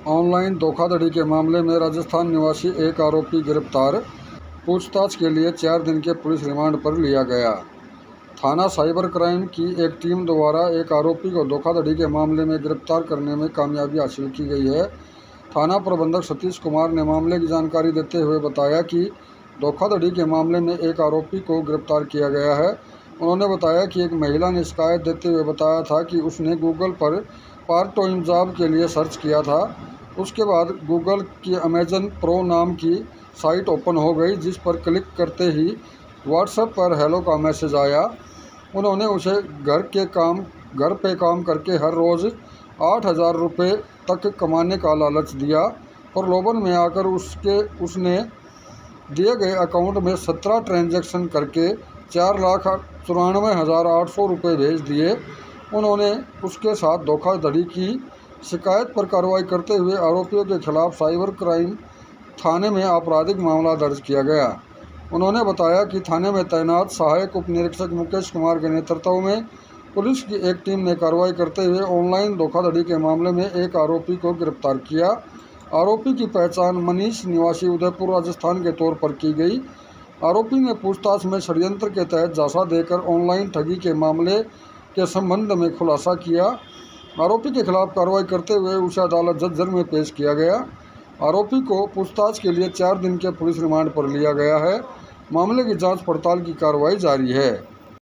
Online धोखाधड़ी के मामले में राजस्थान निवासी एक आरोपी गिरफ़्तार, पूछताछ के लिए चार दिन के पुलिस रिमांड पर लिया गया। थाना साइबर क्राइम की एक टीम द्वारा एक आरोपी को धोखाधड़ी के मामले में गिरफ़्तार करने में कामयाबी हासिल की गई है। थाना प्रबंधक सतीश कुमार ने मामले की जानकारी देते हुए बताया कि धोखाधड़ी के मामले में एक आरोपी को गिरफ़्तार किया गया है। उन्होंने बताया कि एक महिला ने शिकायत देते हुए बताया था कि उसने गूगल पर पार्ट टाइम जॉब के लिए सर्च किया था। उसके बाद गूगल की अमेजन प्रो नाम की साइट ओपन हो गई, जिस पर क्लिक करते ही व्हाट्सएप पर हेलो का मैसेज आया। उन्होंने उसे घर के काम, घर पे काम करके हर रोज़ आठ हज़ार रुपये तक कमाने का लालच दिया। प्रलोभन में आकर उसके, उसने दिए गए अकाउंट में सत्रह ट्रांजैक्शन करके चार लाख चौरानवे हज़ार आठ सौ रुपये भेज दिए। उन्होंने उसके साथ धोखाधड़ी की। शिकायत पर कार्रवाई करते हुए आरोपियों के खिलाफ साइबर क्राइम थाने में आपराधिक मामला दर्ज किया गया। उन्होंने बताया कि थाने में तैनात सहायक उप निरीक्षक मुकेश कुमार के नेतृत्व में पुलिस की एक टीम ने कार्रवाई करते हुए ऑनलाइन धोखाधड़ी के मामले में एक आरोपी को गिरफ़्तार किया। आरोपी की पहचान मनीष निवासी उदयपुर, राजस्थान के तौर पर की गई। आरोपी ने पूछताछ में षडयंत्र के तहत जासा देकर ऑनलाइन ठगी के मामले के संबंध में खुलासा किया। आरोपी के खिलाफ कार्रवाई करते हुए उसे अदालत जज्जर में पेश किया गया। आरोपी को पूछताछ के लिए चार दिन के पुलिस रिमांड पर लिया गया है। मामले की जाँच पड़ताल की कार्रवाई जारी है।